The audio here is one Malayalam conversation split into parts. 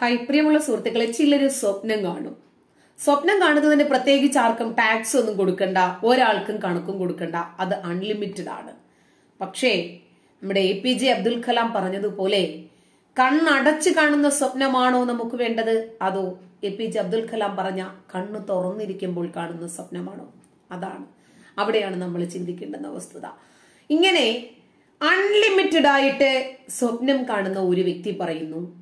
ഹായ് പ്രിയമുള്ള സുഹൃത്തുക്കളെ ചിലര് സ്വപ്നം കാണും. സ്വപ്നം കാണുന്നതിന് പ്രത്യേകിച്ച് ആർക്കും ടാക്സ് ഒന്നും കൊടുക്കണ്ട ഒരാൾക്കും കണക്കും കൊടുക്കണ്ട അത് അൺലിമിറ്റഡ് ആണ്. പക്ഷേ നമ്മുടെ A P J Abdul Kalam പറഞ്ഞതുപോലെ കണ്ണടച്ച് കാണുന്ന സ്വപ്നമാണോ നമുക്ക് വേണ്ടത്? അതോ A P J Abdul Kalam പറഞ്ഞ കണ്ണ് തുറന്നിരിക്കുമ്പോൾ കാണുന്ന സ്വപ്നമാണോ? അതാണ്. അവിടെയാണ് നമ്മൾ ചിന്തിക്കേണ്ടുന്ന വസ്തുത. ഇങ്ങനെ അൺലിമിറ്റഡ് ആയിട്ട് സ്വപ്നം കാണുന്ന ഒരു വ്യക്തി പറയുന്നു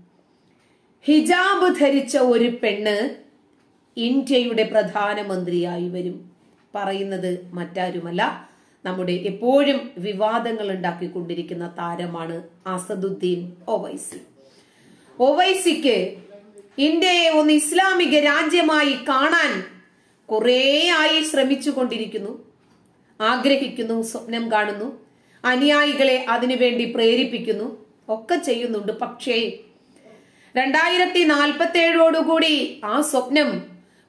ഹിജാബ് ധരിച്ച ഒരു പെണ്ണ് ഇന്ത്യയുടെ പ്രധാനമന്ത്രിയായി വരും. പറയുന്നത് മറ്റാരുമല്ല നമ്മുടെ എപ്പോഴും വിവാദങ്ങൾ ഉണ്ടാക്കിക്കൊണ്ടിരിക്കുന്ന താരമാണ് അസദുദ്ദീൻ ഒവൈസി ഒവൈസിക്ക് ഇന്ത്യയെ ഒന്ന് ഇസ്ലാമിക രാജ്യമായി കാണാൻ കുറേ ആയി ശ്രമിച്ചുകൊണ്ടിരിക്കുന്നു. ആഗ്രഹിക്കുന്നു സ്വപ്നം കാണുന്നു അനുയായികളെ അതിനുവേണ്ടി പ്രേരിപ്പിക്കുന്നു ഒക്കെ ചെയ്യുന്നുണ്ട്. പക്ഷേ രണ്ടായിരത്തി നാൽപ്പത്തി ഏഴോടുകൂടി ആ സ്വപ്നം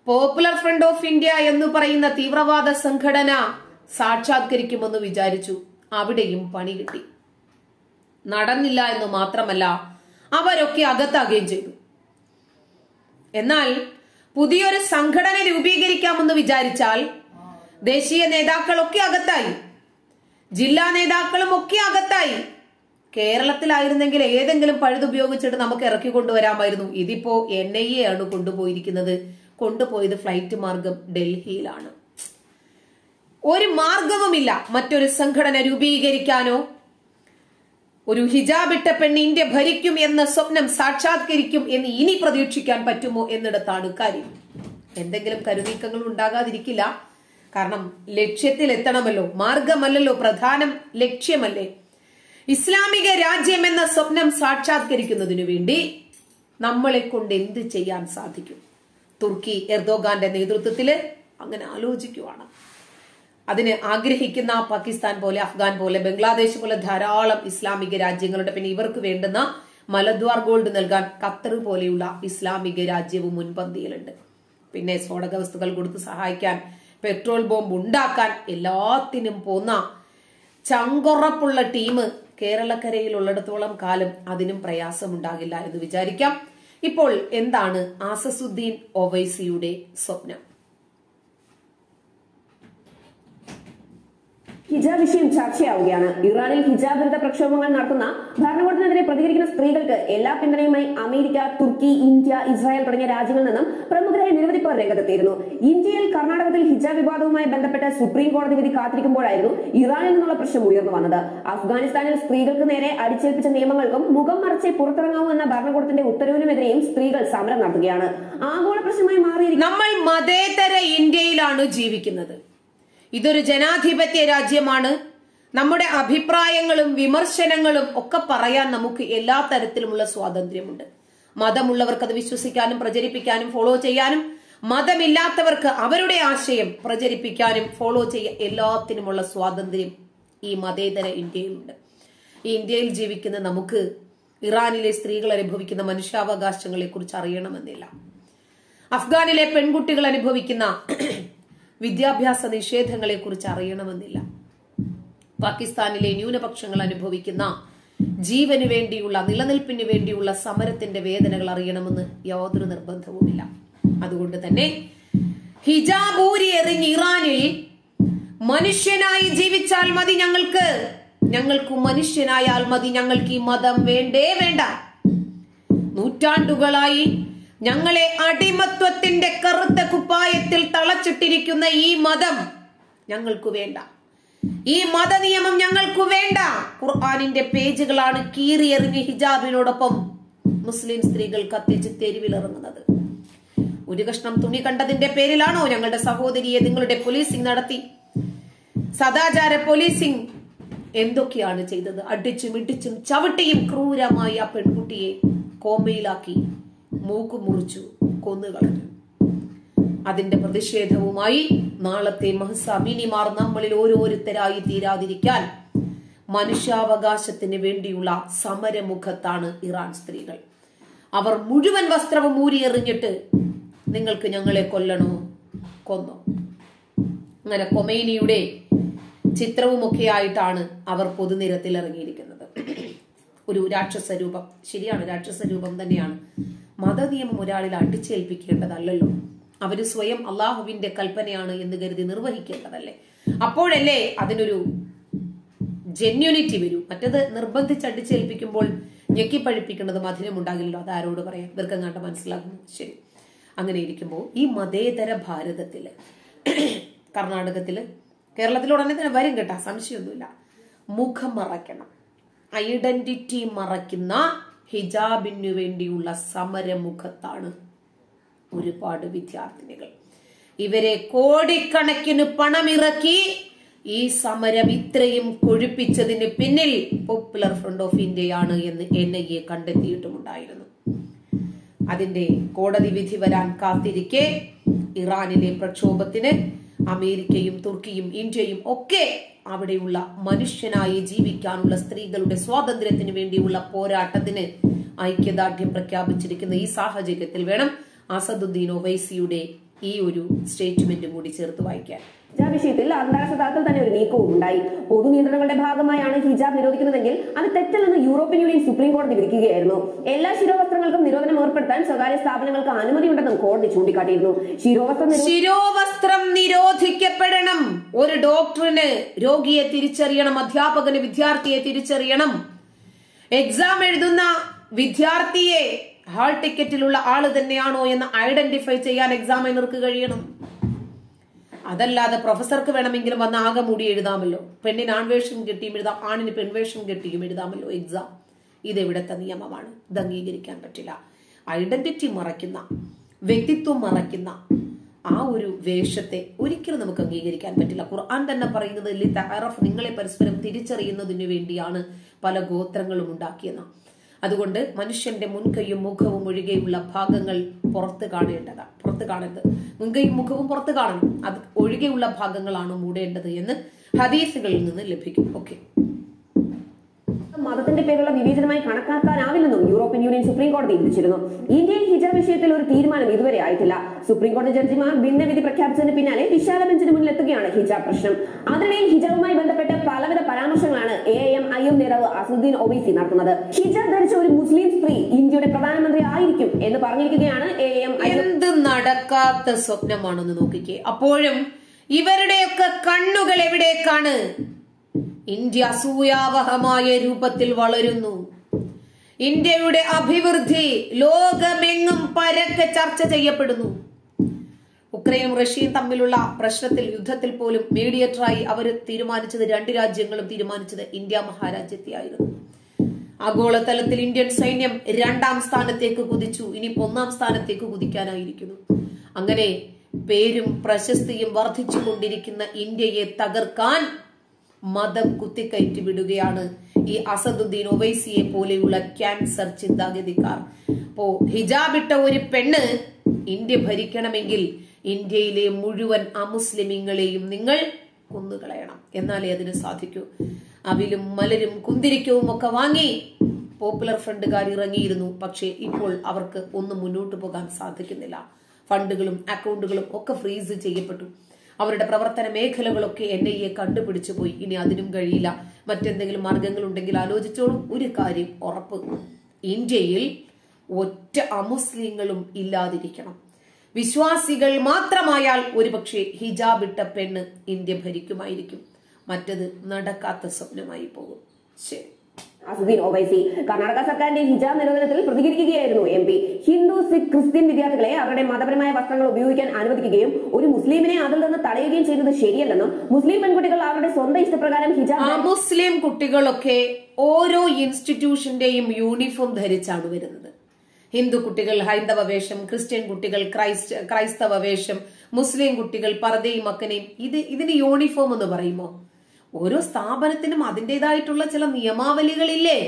പോപ്പുലർ ഫ്രണ്ട് ഓഫ് ഇന്ത്യ എന്ന് പറയുന്ന തീവ്രവാദ സംഘടന സാക്ഷാത്കരിക്കുമെന്ന് വിചാരിച്ചു. അവിടെയും പണി കിട്ടി. നടന്നില്ല എന്ന് മാത്രമല്ല അവരൊക്കെ അകത്താകുകയും ചെയ്തു. എന്നാൽ പുതിയൊരു സംഘടന രൂപീകരിക്കാമെന്ന് വിചാരിച്ചാൽ ദേശീയ നേതാക്കളൊക്കെ അകത്തായി. ജില്ലാ നേതാക്കളും ഒക്കെ അകത്തായി. കേരളത്തിലായിരുന്നെങ്കിൽ ഏതെങ്കിലും പഴുതുപയോഗിച്ചിട്ട് നമുക്ക് ഇറക്കി കൊണ്ടുവരാമായിരുന്നു. ഇതിപ്പോ എൻ ഐ എ ആണ് കൊണ്ടുപോയിരിക്കുന്നത്. കൊണ്ടുപോയത് ഫ്ലൈറ്റ് മാർഗം ഡൽഹിയിലാണ്. ഒരു മാർഗവുമില്ല മറ്റൊരു സംഘടന രൂപീകരിക്കാനോ. ഒരു ഹിജാബിട്ട പെണ്ണ് ഇന്ത്യ ഭരിക്കും എന്ന സ്വപ്നം സാക്ഷാത്കരിക്കും എന്ന് ഇനി പ്രതീക്ഷിക്കാൻ പറ്റുമോ എന്നിടത്താണ് കാര്യം. എന്തെങ്കിലും കരുനീക്കങ്ങൾ ഉണ്ടാകാതിരിക്കില്ല. കാരണം ലക്ഷ്യത്തിൽ എത്തണമല്ലോ മാർഗമല്ലല്ലോ. പ്രധാനം ലക്ഷ്യമല്ലേ. ഇസ്ലാമിക രാജ്യം എന്ന സ്വപ്നം സാക്ഷാത്കരിക്കുന്നതിനു വേണ്ടി നമ്മളെ കൊണ്ട് എന്ത് ചെയ്യാൻ സാധിക്കും? തുർക്കി എർദോഗാന്റെ നേതൃത്വത്തിൽ അങ്ങനെ ആലോചിക്കുവാണ്. അതിന് ആഗ്രഹിക്കുന്ന പാകിസ്ഥാൻ പോലെ അഫ്ഗാൻ പോലെ ബംഗ്ലാദേശ് പോലെ ധാരാളം ഇസ്ലാമിക രാജ്യങ്ങളുടെ പിന്നെ ഇവർക്ക് വേണ്ടുന്ന മലദ്വാർ ഗോൾഡ് നൽകാൻ ഖത്തർ പോലെയുള്ള ഇസ്ലാമിക രാജ്യവും മുൻപന്തിയിലുണ്ട്. പിന്നെ സ്ഫോടക വസ്തുക്കൾ കൊടുത്ത് സഹായിക്കാൻ പെട്രോൾ ബോംബ് ഉണ്ടാക്കാൻ എല്ലാത്തിനും പോന്ന ചങ്കുറപ്പുള്ള ടീം കേരളക്കരയിൽ ഉള്ളിടത്തോളം കാലം അതിനും പ്രയാസമുണ്ടാകില്ല എന്ന് വിചാരിക്കാം. ഇപ്പോൾ എന്താണ് ആസസുദ്ദീൻ ഒവൈസിയുടെ സ്വപ്നം? ഹിജാബ് വിഷയം ചർച്ചയാവുകയാണ്. ഇറാനിൽ ഹിജാബ് വിരുദ്ധ പ്രക്ഷോഭങ്ങൾ നടത്തുന്ന ഭരണകൂടത്തിനെതിരെ പ്രതികരിക്കുന്ന സ്ത്രീകൾക്ക് എല്ലാ പിന്തുണയുമായി അമേരിക്ക തുർക്കി ഇന്ത്യ ഇസ്രായേൽ തുടങ്ങിയ രാജ്യങ്ങളിൽ നിന്നും പ്രമുഖരായ നിരവധി പേർ രംഗത്തെത്തിയിരുന്നു. ഇന്ത്യയിൽ കർണാടകത്തിൽ ഹിജാബ് വിവാദവുമായി ബന്ധപ്പെട്ട് സുപ്രീം കോടതി വിധി കാത്തിരിക്കുമ്പോഴായിരുന്നു ഇറാനിൽ നിന്നുള്ള പ്രശ്നം ഉയർന്നു വന്നത്. അഫ്ഗാനിസ്ഥാനിൽ സ്ത്രീകൾക്ക് നേരെ അടിച്ചേൽപ്പിച്ച നിയമങ്ങൾക്കും മുഖം മറച്ചേ പുറത്തിറങ്ങാവൂ എന്ന ഭരണകൂടത്തിന്റെ ഉത്തരവിനുമെതിരെയും സ്ത്രീകൾ സമരം നടത്തുകയാണ്. ആഗോള പ്രശ്നമായി മാറിയിരിക്കുന്ന നമ്മൾ മതേതര ഇന്ത്യയിലാണ് ജീവിക്കുന്നത്. ഇതൊരു ജനാധിപത്യ രാജ്യമാണ്. നമ്മുടെ അഭിപ്രായങ്ങളും വിമർശനങ്ങളും ഒക്കെ പറയാൻ നമുക്ക് എല്ലാ തരത്തിലുമുള്ള സ്വാതന്ത്ര്യമുണ്ട്. മതമുള്ളവർക്ക് അത് വിശ്വസിക്കാനും പ്രചരിപ്പിക്കാനും ഫോളോ ചെയ്യാനും മതമില്ലാത്തവർക്ക് അവരുടെ ആശയം പ്രചരിപ്പിക്കാനും ഫോളോ ചെയ്യാൻ എല്ലാത്തിനുമുള്ള സ്വാതന്ത്ര്യം ഈ മതേതര ഇന്ത്യയിലുണ്ട്. ഈ ഇന്ത്യയിൽ ജീവിക്കുന്ന നമുക്ക് ഇറാനിലെ സ്ത്രീകൾ അനുഭവിക്കുന്ന മനുഷ്യാവകാശങ്ങളെ കുറിച്ച് അറിയണമെന്നില്ല. അഫ്ഗാനിലെ പെൺകുട്ടികൾ അനുഭവിക്കുന്ന വിദ്യാഭ്യാസ നിഷേധങ്ങളെ കുറിച്ച് അറിയണമെന്നില്ല. പാകിസ്ഥാനിലെ ന്യൂനപക്ഷങ്ങൾ അനുഭവിക്കുന്ന ജീവന് വേണ്ടിയുള്ള നിലനിൽപ്പിന് വേണ്ടിയുള്ള സമരത്തിന്റെ വേദനകൾ അറിയണമെന്ന് യാതൊരു നിർബന്ധവുമില്ല. അതുകൊണ്ട് തന്നെ ഹിജാബൂരി എറിഞ്ഞ് ഇറാനിൽ മനുഷ്യനായി ജീവിച്ചാൽ മതി ഞങ്ങൾക്ക്. ഞങ്ങൾക്ക് മനുഷ്യനായാൽ മതി ഞങ്ങൾക്ക് ഈ മതം വേണ്ടേ വേണ്ട. നൂറ്റാണ്ടുകളായി ഞങ്ങളെ അടിമത്വത്തിന്റെ കറുത്ത കുപ്പായത്തിൽ തളച്ചിട്ടിരിക്കുന്ന ഈ മതം ഞങ്ങൾക്ക് വേണ്ട. ഈ മതനിയമം ഞങ്ങൾക്ക് വേണ്ട. ഖുർആാനിന്റെ പേജുകളാണ് കീറിയെറിഞ്ഞ് ഹിജാബിനോടൊപ്പം മുസ്ലിം സ്ത്രീകൾ കത്തിച്ച് തെരുവിലിറങ്ങുന്നത്. ഒരു കഷ്ണം തുണി കണ്ടതിന്റെ പേരിലാണോ ഞങ്ങളുടെ സഹോദരിയെ നിങ്ങളുടെ പോലീസിംഗ് നടത്തി? സദാചാര പോലീസിംഗ് എന്തൊക്കെയാണ് ചെയ്തത്? അടിച്ചും ഇടിച്ചും ചവിട്ടിയും ക്രൂരമായി ആ പെൺകുട്ടിയെ കോമയിലാക്കി മൂക്ക് മുറിച്ചു കൊന്നുകളഞ്ഞു. അതിന്റെ പ്രതിഷേധവുമായി നാളത്തെ മഹസാമിനിമാർ നമ്മളിൽ ഓരോരുത്തരായി തീരാതിരിക്കാൻ മനുഷ്യാവകാശത്തിന് വേണ്ടിയുള്ള സമരമുഖത്താണ് ഇറാൻ സ്ത്രീകൾ. അവർ മുഴുവൻ വസ്ത്രവും ഊരിയെറിഞ്ഞിട്ട് നിങ്ങൾക്ക് ഞങ്ങളെ കൊല്ലണോ? കൊന്നു? അങ്ങനെ കൊമൈനിയുടെ ചിത്രവുമൊക്കെ ആയിട്ടാണ് അവർ പൊതുനിരത്തിൽ ഇറങ്ങിയിരിക്കുന്നത് ഒരു രാക്ഷസ രൂപം ശരിയാണ് രാക്ഷസ രൂപം തന്നെയാണ്. മതനിയമം ഒരാളിൽ അടിച്ചേൽപ്പിക്കേണ്ടതല്ലോ അവർ സ്വയം അള്ളാഹുവിന്റെ കൽപ്പനയാണ് എന്ന് കരുതി നിർവഹിക്കേണ്ടതല്ലേ? അപ്പോഴല്ലേ അതിനൊരു ജെന്യൂനിറ്റി വരൂ. മറ്റത് നിർബന്ധിച്ച് അടിച്ചേൽപ്പിക്കുമ്പോൾ ഞെക്കിപ്പഴിപ്പിക്കുന്നത് മധുരമുണ്ടാകില്ലല്ലോ അത് ആരോട് പറയാം? ഇവർക്കെങ്ങാണ്ട് മനസ്സിലാകുന്നു ശരി. അങ്ങനെ ഇരിക്കുമ്പോൾ ഈ മതേതര ഭാരതത്തിൽ കർണാടകത്തിൽ കേരളത്തിൽ ഉടനെ തന്നെ വരും കേട്ടാ സംശയമൊന്നുമില്ല. മുഖം മറയ്ക്കണം. ഐഡന്റിറ്റി മറയ്ക്കുന്ന ഹിജാബിനു വേണ്ടിയുള്ള സമരമുഖത്താണ് ഒരുപാട് വിദ്യാർത്ഥിനികൾ. ഇവരെ കോടിക്കണക്കിന് പണമിറക്കി ഈ സമരം ഇത്രയും കൊഴുപ്പിച്ചതിന് പിന്നിൽ പോപ്പുലർ ഫ്രണ്ട് ഓഫ് ഇന്ത്യയാണ് എന്ന് എൻ ഐ എ കണ്ടെത്തിയിട്ടുമുണ്ടായിരുന്നു. അതിന്റെ കോടതി വിധി വരാൻ കാത്തിരിക്കെ ഇറാനിലെ പ്രക്ഷോഭത്തിന് അമേരിക്കയും തുർക്കിയും ഇന്ത്യയും ഒക്കെ അവിടെയുള്ള മനുഷ്യനായി ജീവിക്കാനുള്ള സ്ത്രീകളുടെ സ്വാതന്ത്ര്യത്തിന് വേണ്ടിയുള്ള പോരാട്ടത്തിന് ഐക്യദാർഢ്യം പ്രഖ്യാപിച്ചിരിക്കുന്ന ഈ സാഹചര്യത്തിൽ വേണം അസദുദ്ദീൻ ഒവൈസിയുടെ ഈ ഒരു സ്റ്റേറ്റ്മെന്റ് കൂടി ചേർത്ത് വായിക്കാൻ. ഹിജാബ് വിഷയത്തിൽ അന്താരാഷ്ട്ര തലത്തിൽ തന്നെ ഒരു നീക്കവും ഉണ്ടായി. പൊതു നിയന്ത്രണങ്ങളുടെ ഭാഗമായാണ് ഹിജാബ് നിരോധിക്കുന്നതെങ്കിൽ അത് തെറ്റല്ലെന്ന് യൂറോപ്യൻ യൂണിയൻ സുപ്രീം കോടതി വിധിക്കുകയായിരുന്നു. എല്ലാ ശിരോവസ്ത്രങ്ങൾക്കും നിരോധനം ഏർപ്പെടുത്താൻ സ്വകാര്യ സ്ഥാപനങ്ങൾക്ക് അനുമതി ഉണ്ടെന്നും കോടതി ചൂണ്ടിക്കാട്ടിയിരുന്നു. ശിരോവസ്ത്രം ശിരോവസ്ത്രം നിരോധിക്കപ്പെടണം. ഒരു ഡോക്ടറിന് രോഗിയെ തിരിച്ചറിയണം അധ്യാപകന് വിദ്യാർത്ഥിയെ തിരിച്ചറിയണം. എക്സാം എഴുതുന്ന വിദ്യാർത്ഥിയെ ഹാൾ ടിക്കറ്റിലുള്ള ആൾ തന്നെയാണോ എന്ന് ഐഡന്റിഫൈ ചെയ്യാൻ എക്സാമിനർക്ക് കഴിയണം. അതല്ലാതെ പ്രൊഫസർക്ക് വേണമെങ്കിലും വന്ന് ആകെ മൂടി എഴുതാമല്ലോ. പെണ്ണിന് ആൺവേഷം കെട്ടിയും എഴുതാം ആണിന് പെൺവേഷം കെട്ടിയും എഴുതാമല്ലോ എക്സാം. ഇത് എവിടത്തെ നിയമമാണ്? ഇത് അംഗീകരിക്കാൻ പറ്റില്ല. ഐഡന്റിറ്റി മറയ്ക്കുന്ന വ്യക്തിത്വം മറയ്ക്കുന്ന ആ ഒരു വേഷത്തെ ഒരിക്കലും നമുക്ക് അംഗീകരിക്കാൻ പറ്റില്ല. ഖുർആൻ തന്നെ പറയുന്നത് ലി തഹറഫ് നിങ്ങളെ പരസ്പരം തിരിച്ചറിയുന്നതിനു വേണ്ടിയാണ് പല ഗോത്രങ്ങളും ഉണ്ടാക്കിയെന്ന. അതുകൊണ്ട് മനുഷ്യന്റെ മുൻകൈയും മുഖവും ഒഴികെയുള്ള ഭാഗങ്ങൾ പുറത്ത് കാണേണ്ടതാണ് പുറത്ത് കാണരുത്. മുൻകൈയും മുഖവും പുറത്ത് കാണണം. അത് ഒഴികെയുള്ള ഭാഗങ്ങളാണ് മൂടേണ്ടത് എന്ന് ഹദീസുകളിൽ നിന്ന് ലഭിക്കും. ഓക്കെ മതത്തിന്റെ പേരുള്ള വിവേചനമായി കണക്കാക്കാനാവില്ലെന്നും യൂറോപ്യൻ യൂണിയൻ സുപ്രീം കോടതി വിധിച്ചിരുന്നു. ഇന്ത്യയിൽ ഹിജാബ് വിഷയത്തിൽ ഒരു തീരുമാനം ഇതുവരെ ആയിട്ടില്ല. സുപ്രീം കോടതി ജഡ്ജിമാർ ഭിന്നവിധി പ്രഖ്യാപിച്ചതിന് പിന്നാലെ വിശാല ബെഞ്ചിന് മുന്നിൽ എത്തുകയാണ് ഹിജാബ് പ്രശ്നം. അതിനിടയിൽ ഹിജാബുമായി ബന്ധപ്പെട്ട പലവിധ പരാമർശങ്ങളാണ് എ എം ഐ എം നേതാവ് അസുദ്ദീൻ ഒവൈസി നടത്തുന്നത്. ഹിജാബ് ധരിച്ച ഒരു മുസ്ലിം സ്ത്രീ ഇന്ത്യയുടെ പ്രധാനമന്ത്രി ആയിരിക്കും എന്ന് പറഞ്ഞിരിക്കുകയാണ് എ എം ഐ എന്ത് നടക്കാത്ത സ്വപ്നമാണെന്ന് നോക്കിക്കേ. അപ്പോഴും ഇവരുടെയൊക്കെ കണ്ണുകൾ എവിടേക്കാണ്? ഇന്ത്യ സൂയാവഹമായ രൂപത്തിൽ വളരുന്നു. ഇന്ത്യയുടെ അഭിവൃദ്ധി ലോകമെങ്ങും പരക്കെ ചർച്ച ചെയ്യപ്പെടുന്നു. ഉക്രൈനും റഷ്യയും തമ്മിലുള്ള പ്രശ്നത്തിൽ യുദ്ധത്തിൽ പോലും മീഡിയേറ്ററായി അവർ തീരുമാനിച്ചത് രണ്ട് രാജ്യങ്ങളും തീരുമാനിച്ചത് ഇന്ത്യ മഹാരാജ്യത്തെയായിരുന്നു. ആഗോളതലത്തിൽ ഇന്ത്യൻ സൈന്യം രണ്ടാം സ്ഥാനത്തേക്ക് കുതിച്ചു. ഇനി ഒന്നാം സ്ഥാനത്തേക്ക് കുതിക്കാനായിരിക്കുന്നു. അങ്ങനെ പേരും പ്രശസ്തിയും വർദ്ധിച്ചുകൊണ്ടിരിക്കുന്ന ഇന്ത്യയെ തകർക്കാൻ മതം കുത്തിക്കയറ്റി വിടുകയാണ്. ഈ അസദുദ്ദീൻ ഒവൈസിയെ പോലെയുള്ള ക്യാൻസർ ചിന്താഗതിക്കാർ. അപ്പോ ഹിജാബിട്ട ഒരു പെണ്ണ് ഇന്ത്യ ഭരിക്കണമെങ്കിൽ ഇന്ത്യയിലെ മുഴുവൻ അമുസ്ലിമിങ്ങളെയും നിങ്ങൾ കൊന്നുകളയണം. എന്നാലേ അതിന് സാധിക്കൂ. അവിലും മലരും കുന്തിരിക്കവും ഒക്കെ വാങ്ങി പോപ്പുലർ ഫ്രണ്ടുകാർ ഇറങ്ങിയിരുന്നു. പക്ഷേ ഇപ്പോൾ അവർക്ക് ഒന്നും മുന്നോട്ട് പോകാൻ സാധിക്കുന്നില്ല. ഫണ്ടുകളും അക്കൗണ്ടുകളും ഒക്കെ ഫ്രീസ് ചെയ്യപ്പെട്ടു. അവരുടെ പ്രവർത്തന മേഖലകളൊക്കെ എൻ ഐ എ കണ്ടുപിടിച്ചു പോയി. ഇനി അതിനും കഴിയില്ല. മറ്റെന്തെങ്കിലും മാർഗങ്ങൾ ഉണ്ടെങ്കിൽ ആലോചിച്ചോളൂ. ഒരു കാര്യം ഉറപ്പ്. ഇന്ത്യയിൽ ഒറ്റ അമുസ്ലിങ്ങളും ഇല്ലാതിരിക്കണം. വിശ്വാസികൾ മാത്രമായാൽ ഒരുപക്ഷെ ഹിജാബ് ഇട്ട പെണ്ണ് ഇന്ത്യ ഭരിക്കുമായിരിക്കും. മറ്റത് നടക്കാത്ത സ്വപ്നമായി പോകും. ശരി. അസുദ്ദീൻ ഒവൈസി കർണാടക സർക്കാരിന്റെ ഹിജാബ് നിരോധനത്തിൽ പ്രതികരിക്കുകയായിരുന്നു M P. Hindu Sikh Christian വിദ്യാർത്ഥികളെ അവരുടെ മതപരമായ വസ്ത്രങ്ങൾ ഉപയോഗിക്കാൻ അനുവദിക്കുകയും ഒരു മുസ്ലിമിനെ അതിൽ നിന്ന് തടയുകയും ചെയ്യുന്നത് ശരിയല്ലെന്നും മുസ്ലിം പെൺകുട്ടികൾ അവരുടെ സ്വന്തം ഇഷ്ടപ്രകാരം ഹിജാബ് മുസ്ലിം കുട്ടികളൊക്കെ ഓരോ ഇൻസ്റ്റിറ്റ്യൂഷന്റെയും യൂണിഫോം ധരിച്ചാണ് വരുന്നത്. ഹിന്ദു കുട്ടികൾ ഹൈന്ദവ വേഷം ക്രിസ്ത്യൻ കുട്ടികൾ ക്രൈസ്റ്റ് ക്രൈസ്തവ വേഷം മുസ്ലിം കുട്ടികൾ പർദയും മക്കനെയും. ഇത് ഇതിന് യൂണിഫോം എന്ന് പറയുമോ? ഓരോ സ്ഥാപനത്തിനും അതിന്റെതായിട്ടുള്ള ചില നിയമാവലികളില്ലേ?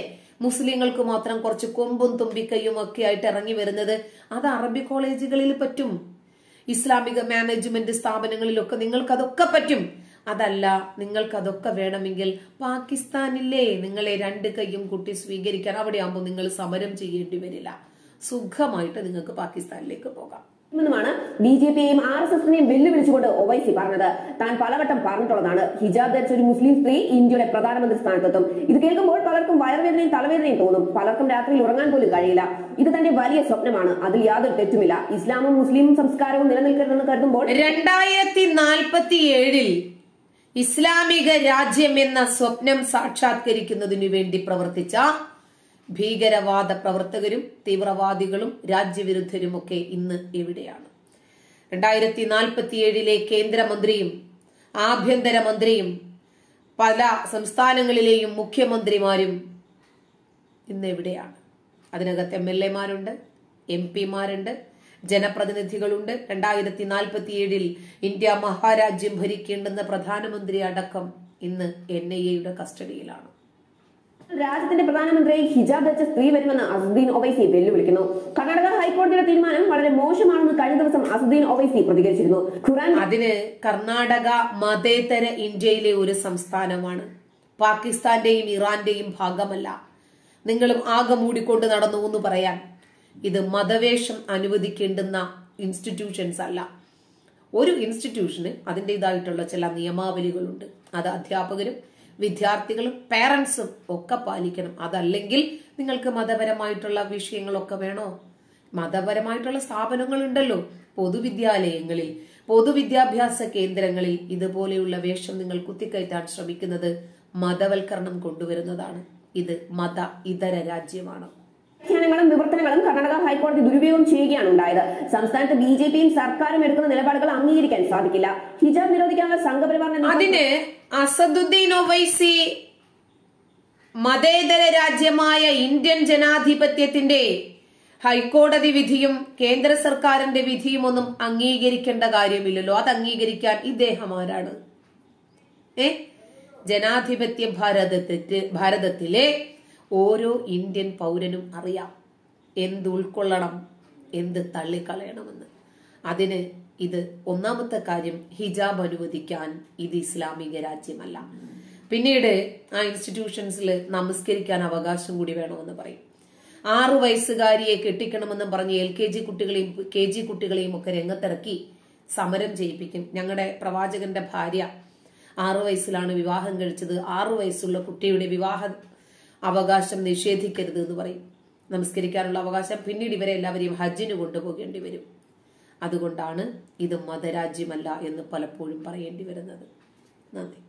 മുസ്ലിങ്ങൾക്ക് മാത്രം കുറച്ച് കൊമ്പും തുമ്പിക്കൈയും ഒക്കെ ആയിട്ട് ഇറങ്ങി വരുന്നത് അത് അറബി കോളേജുകളിൽ പറ്റും. ഇസ്ലാമിക മാനേജ്മെന്റ് സ്ഥാപനങ്ങളിലൊക്കെ നിങ്ങൾക്ക് അതൊക്കെ പറ്റും. അതല്ല നിങ്ങൾക്ക് അതൊക്കെ വേണമെങ്കിൽ പാകിസ്ഥാനില്ലേ? നിങ്ങളെ രണ്ട് കൈയും കൂട്ടി സ്വീകരിക്കാൻ അവിടെ ആകുമ്പോൾ നിങ്ങൾ സമരം ചെയ്യേണ്ടി വരില്ല. സുഖമായിട്ട് നിങ്ങൾക്ക് പാകിസ്ഥാനിലേക്ക് പോകാം. ുമാണ് ബി ജെ പിയെയും ആർ എസ് എസിനെയും വെല്ലുവിളിച്ചുകൊണ്ട് ഒവൈസി പറഞ്ഞത്. താൻ പലവട്ടം പറഞ്ഞിട്ടുള്ളതാണ്. ഹിജാബ് ധരിച്ച ഒരു മുസ്ലിം സ്ത്രീ ഇന്ത്യയുടെ പ്രധാനമന്ത്രി സ്ഥാനത്തെത്തും. ഇത് കേൾക്കുമ്പോൾ പലർക്കും വയറുവേദനയും തലവേദനയും തോന്നും. പലർക്കും രാത്രിയിൽ ഉറങ്ങാൻ പോലും കഴിയില്ല. ഇത് തന്റെ വലിയ സ്വപ്നമാണ്. അതിൽ യാതൊരു തെറ്റുമില്ല. ഇസ്ലാമും മുസ്ലിം സംസ്കാരവും നിലനിൽക്കരുതെന്ന് കരുതുമ്പോൾ രണ്ടായിരത്തി നാൽപ്പത്തി ഏഴിൽ ഇസ്ലാമിക രാജ്യം എന്ന സ്വപ്നം സാക്ഷാത്കരിക്കുന്നതിനു വേണ്ടി പ്രവർത്തിച്ച ഭീകരവാദ പ്രവർത്തകരും തീവ്രവാദികളും രാജ്യവിരുദ്ധരുമൊക്കെ ഇന്ന് എവിടെയാണ്? രണ്ടായിരത്തി നാൽപ്പത്തിയേഴിലെ കേന്ദ്രമന്ത്രിയും ആഭ്യന്തരമന്ത്രിയും പല സംസ്ഥാനങ്ങളിലെയും മുഖ്യമന്ത്രിമാരും ഇന്ന് എവിടെയാണ്? അതിനകത്ത് എം എൽ എമാരുണ്ട് എം പിമാരുണ്ട് ജനപ്രതിനിധികളുണ്ട്. രണ്ടായിരത്തി നാൽപ്പത്തിയേഴിൽ ഇന്ത്യ മഹാരാജ്യം ഭരിക്കേണ്ടെന്ന പ്രധാനമന്ത്രി അടക്കം ഇന്ന് എൻ ഐ എയുടെ കസ്റ്റഡിയിലാണ്. രാജ്യത്തിന്റെ പ്രധാനമന്ത്രി ഹിജാബ് ധരിച്ച സ്ത്രീ വരുമെന്ന് അസുദ്ദീൻ ഒവൈസി വെല്ലുവിളിക്കുന്നു. കർണാടക ഹൈക്കോടതിയുടെ തീരുമാനം വളരെ മോശമാണെന്ന് കഴിഞ്ഞ ദിവസം അസുദ്ദീൻ ഒവൈസി പ്രതികരിച്ചിരുന്നു. ഖുറാൻ അതിന് കർണാടക മതേതര ഇന്ത്യയിലെ ഒരു സംസ്ഥാനമാണ്. പാകിസ്ഥാന്റെയും ഇറാന്റെയും ഭാഗമല്ല. നിങ്ങളും ആകെ മൂടിക്കൊണ്ട് നടന്നു എന്ന് പറയാൻ ഇത് മതവേഷം അനുവദിക്കേണ്ടുന്ന ഇൻസ്റ്റിറ്റ്യൂഷൻസ് അല്ല. ഒരു ഇൻസ്റ്റിറ്റ്യൂഷന് അതിന്റെതായിട്ടുള്ള ചില നിയമാവലികളുണ്ട്. അത് അധ്യാപകരും വിദ്യാർത്ഥികളും പേരൻസും ഒക്കെ പാലിക്കണം. അതല്ലെങ്കിൽ നിങ്ങൾക്ക് മതപരമായിട്ടുള്ള വിഷയങ്ങളൊക്കെ വേണോ? മതപരമായിട്ടുള്ള സ്ഥാപനങ്ങളുണ്ടല്ലോ. പൊതുവിദ്യാലയങ്ങളിൽ പൊതുവിദ്യാഭ്യാസ കേന്ദ്രങ്ങളിൽ ഇതുപോലെയുള്ള വേഷം നിങ്ങൾ കുത്തിക്കയറ്റാൻ ശ്രമിക്കുന്നത് മതവൽക്കരണം കൊണ്ടുവരുന്നതാണ്. ഇത് മത ഇതര രാജ്യമാണ്. വ്യാഖ്യാനങ്ങളും വിവർത്തനങ്ങളും കർണാടക ഹൈക്കോടതി ദുരുപയോഗം ചെയ്യുകയാണ് ഉണ്ടായത്. സംസ്ഥാനത്ത് ബി ജെ പിയും സർക്കാരും എടുക്കുന്ന നിലപാടുകൾ അംഗീകരിക്കാൻ സാധിക്കില്ല. ഹിജാബ് നിരോധിക്കാനുള്ള സംഘപരിവാറിന് അതിന് അസദുദ്ദീൻ ഒവൈസി മതേതര രാജ്യമായ ഇന്ത്യൻ ജനാധിപത്യത്തിന്റെ ഹൈക്കോടതി വിധിയും കേന്ദ്ര സർക്കാരിന്റെ വിധിയും ഒന്നും അംഗീകരിക്കേണ്ട കാര്യമില്ലല്ലോ. അത് അംഗീകരിക്കാൻ ഇദ്ദേഹം ആരാണ്? ഏ? ജനാധിപത്യ ഭാരതത്തെ ഭാരതത്തിലെ ഓരോ ഇന്ത്യൻ പൗരനും അറിയാം എന്ത് ഉൾക്കൊള്ളണം എന്ത് തള്ളിക്കളയണമെന്ന്. അതിന് ഇത് ഒന്നാമത്തെ കാര്യം ഹിജാബ് അനുവദിക്കാൻ ഇത് ഇസ്ലാമിക രാജ്യമല്ല. പിന്നീട് ആ ഇൻസ്റ്റിറ്റ്യൂഷൻസിൽ നമസ്കരിക്കാൻ അവകാശം കൂടി വേണമെന്ന് പറയും. ആറു വയസ്സുകാരിയെ കെട്ടിക്കണമെന്ന് പറഞ്ഞ് എൽ കെ ജി കുട്ടികളെയും കെ ജി കുട്ടികളെയും ഒക്കെ രംഗത്തിറക്കി സമരം ചെയ്യിപ്പിക്കും. ഞങ്ങളുടെ പ്രവാചകന്റെ ഭാര്യ ആറു വയസ്സിലാണ് വിവാഹം കഴിച്ചത്. ആറു വയസ്സുള്ള കുട്ടിയുടെ വിവാഹ അവകാശം നിഷേധിക്കരുത് എന്ന് പറയും. നമസ്കരിക്കാനുള്ള അവകാശം പിന്നീട് ഇവരെ എല്ലാവരെയും ഹജ്ജിന് കൊണ്ടുപോകേണ്ടി വരും. അതുകൊണ്ടാണ് ഇത് മതരാജ്യമല്ല എന്ന് പലപ്പോഴും പറയേണ്ടി വരുന്നത്. നന്ദി.